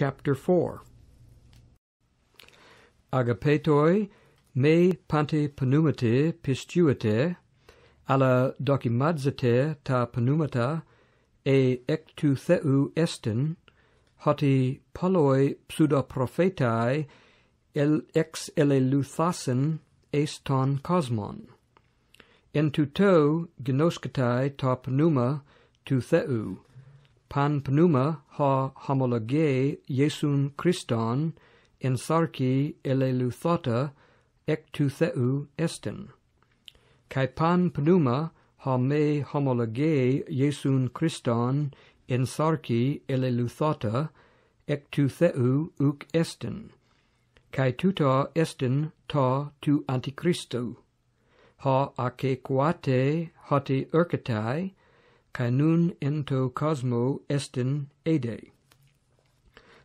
chapter 4. Agapetoi me pante pneumate pistuete alla docimadzete ta pneumata e ectu theu esten hoti poloi pseudoprophetae el ex eleluthasen eston cosmon en gnoskatai ta pneuma tu theu pan panpneuma ha homologe Iesun Christon en sarki eleluthota ec tu theu estin. pan panpneuma ha me homologe Iesun Christon en sarki eleluthota ec tu theu uc estin. Kai tuta estin ta tu antichristo. Ha ace quate hoti ercatai, ca nun ento cosmo estin ede.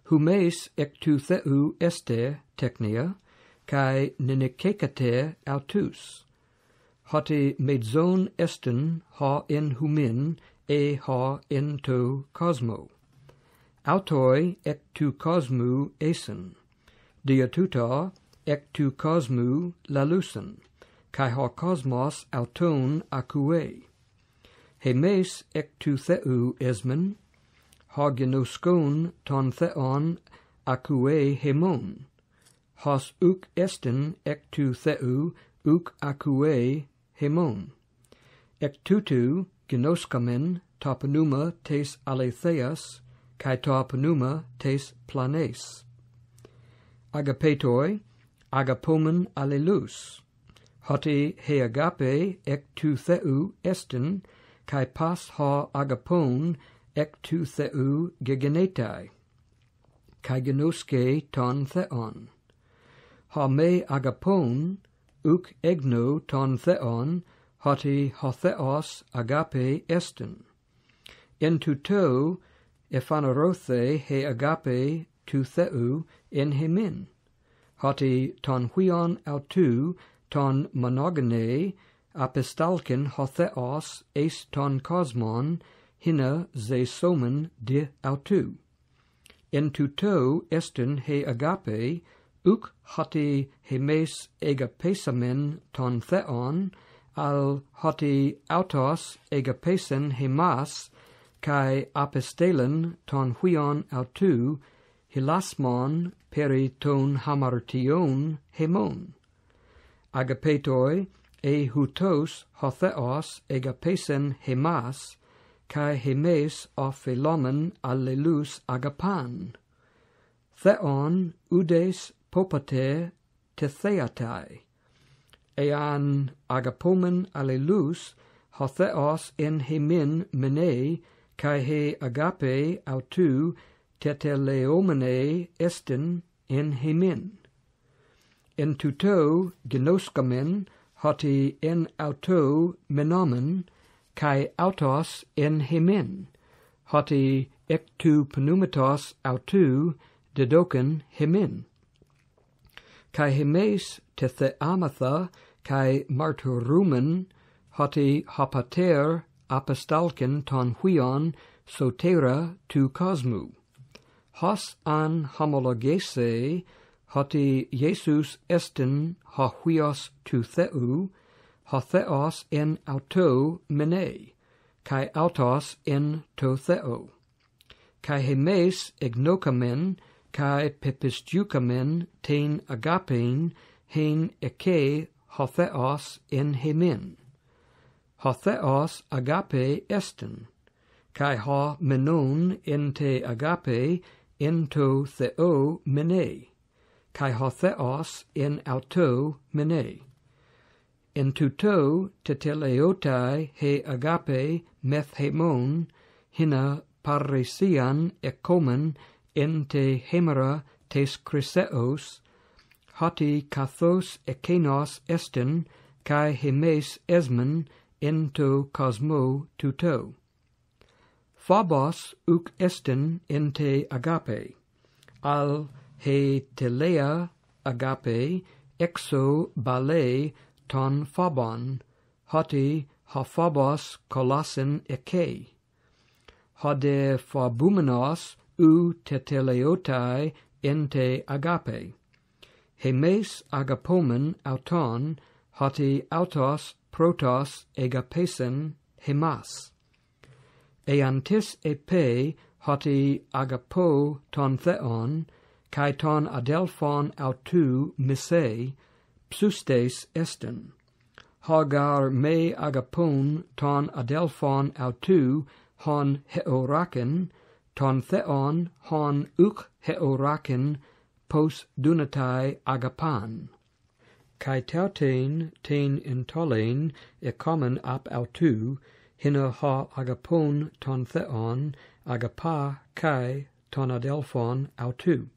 Humes ec tu theu este technia, cae ninececate autus. Hote medzon estin ha in humin, e ha ento cosmo. Autoi ec tu cosmu esen. diatuta ec tu cosmu lalusen, cae ha cosmos auton acue. Hemes ec tu theu esmen, hagenoskon ton theon acue hemon. Hos uc esten ec tu theu uk acue hemon. Ec tutu genoskamen toponuma tes aletheas, kai toponuma tes planes. Agapetoi, agapomen alelus. Hoti he agape ec tu theu estin, kai pas ha agapon ek tu theu gegenetai kai genoske ton theon. Ha me agapon uk egno ton theon hoti hotheos agape esten en tu to ephanerothe he agape tu theu en hemin hoti ton huion autu ton monogene apestalken hotheos eis ton cosmon hina zesomen de autou. En touto estin he agape, uc hoti hemes agapesamen ton theon, al hoti autos agapesen hemas, kai apestelen ton huion autou, hilasmon peri ton hamartion hemon. Agapetoi, e hutos hotheos egapesen hemas, kai hemes ophelomen allelus agapan. Theon udes popate tetheatai, ean agapomen allelus hotheos en hemin mene, kai he agape autu teteleomene estin en hemin. En tuto genoscomen hoti en auto menomen, kai autos en hemin, hoti ectu pneumatos autu dedoken hemin kai hemes tethe amatha, kai marturumen, hoti hapater apostolken ton huion sotera tu cosmu. Hos an homologese, hoti Jesus estin ha huios tu theou, ha theos en auto mene, kai autos en to theo, kai hemes egnokamen, kai pepistucamen ten agapein, hen eke hotheos en hemen. Hotheos agape estin, kai ha menon en te agape, en to theo mene kai hotheos in auto mene. In tuto teteleotai he agape meth hemon hina parresian ekomen en te hemera tes chryseos, hoti kathos ekenos estin, kai hemes esmen en to cosmo tuto. Phobos uc estin en te agape, al he telea agape exo bale ton phobon hoti haphobos kolosin eke hode phobumenos u teteleotai ente agape. Hemes agapomen auton hoti autos protos egapesen hemas. Eantis epe hoti agapo ton theon kai ton adelphon autu misei psustes esten. Hagar me agapon ton adelphon autu hon heoraken ton theon hon uk heoraken pos dunatai agapan. Kai tautein tein intolein common ap autu hina ha agapon ton theon agapa kai ton adelphon autu